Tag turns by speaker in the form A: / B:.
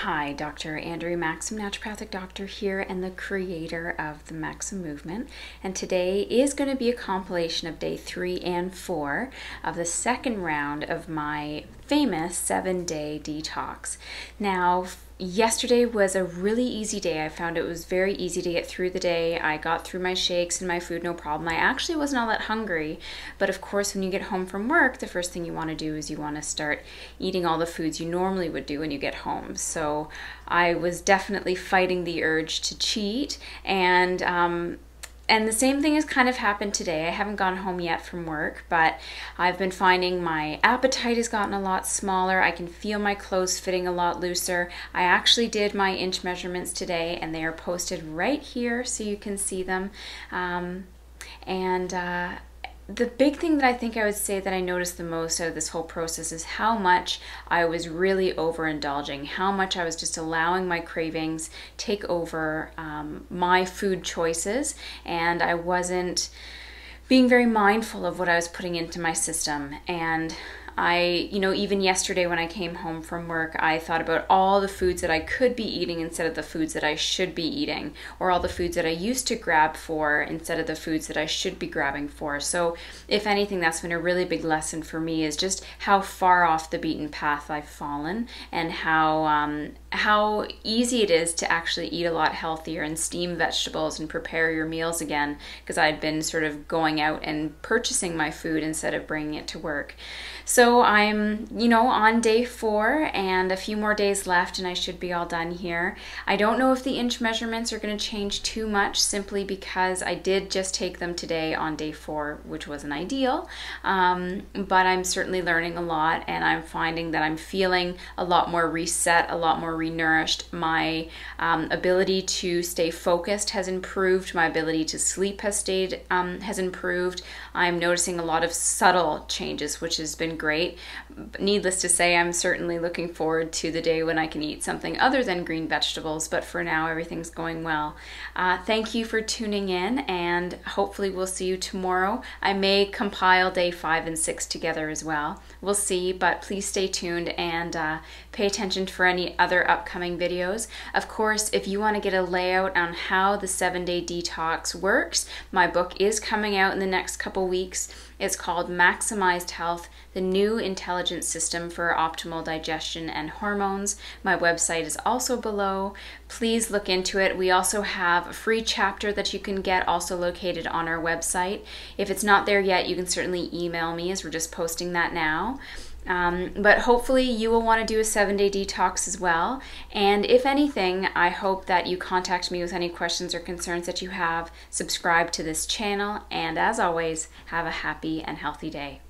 A: Hi, Dr. Andrea Maxim, naturopathic doctor here and the creator of the Maxim movement. And today is going to be a compilation of day three and four of the second round of my famous seven day detox. Now, yesterday was a really easy day. I found it was very easy to get through the day. I got through my shakes and my food no problem. I actually wasn't all that hungry, but of course, when you get home from work, the first thing you want to do is you want to start eating all the foods you normally would do when you get home. So I was definitely fighting the urge to cheat and um, and the same thing has kind of happened today. I haven't gone home yet from work, but I've been finding my appetite has gotten a lot smaller. I can feel my clothes fitting a lot looser. I actually did my inch measurements today, and they are posted right here so you can see them. Um, and uh, the big thing that I think I would say that I noticed the most out of this whole process is how much I was really overindulging, how much I was just allowing my cravings take over um, my food choices, and I wasn't being very mindful of what I was putting into my system. And I, you know, even yesterday when I came home from work, I thought about all the foods that I could be eating instead of the foods that I should be eating, or all the foods that I used to grab for instead of the foods that I should be grabbing for. So, if anything, that's been a really big lesson for me is just how far off the beaten path I've fallen and how um, how easy it is to actually eat a lot healthier and steam vegetables and prepare your meals again because I'd been sort of going out and purchasing my food instead of bringing it to work. So I'm, you know, on day four and a few more days left and I should be all done here. I don't know if the inch measurements are going to change too much simply because I did just take them today on day four, which wasn't ideal. Um, but I'm certainly learning a lot and I'm finding that I'm feeling a lot more reset, a lot more renourished. My um, ability to stay focused has improved. My ability to sleep has stayed, um, has improved. I'm noticing a lot of subtle changes, which has been great. Needless to say, I'm certainly looking forward to the day when I can eat something other than green vegetables, but for now, everything's going well. Uh, thank you for tuning in, and hopefully, we'll see you tomorrow. I may compile day five and six together as well. We'll see, but please stay tuned and uh, pay attention for any other upcoming videos. Of course, if you want to get a layout on how the seven day detox works, my book is coming out in the next couple weeks. It's called Maximized Health The New Intelligent System for Optimal Digestion and Hormones. My website is also below. Please look into it. We also have a free chapter that you can get, also located on our website. If it's not there yet, you can certainly email me as we're just posting that now. Um, but hopefully, you will want to do a seven day detox as well. And if anything, I hope that you contact me with any questions or concerns that you have. Subscribe to this channel, and as always, have a happy and healthy day.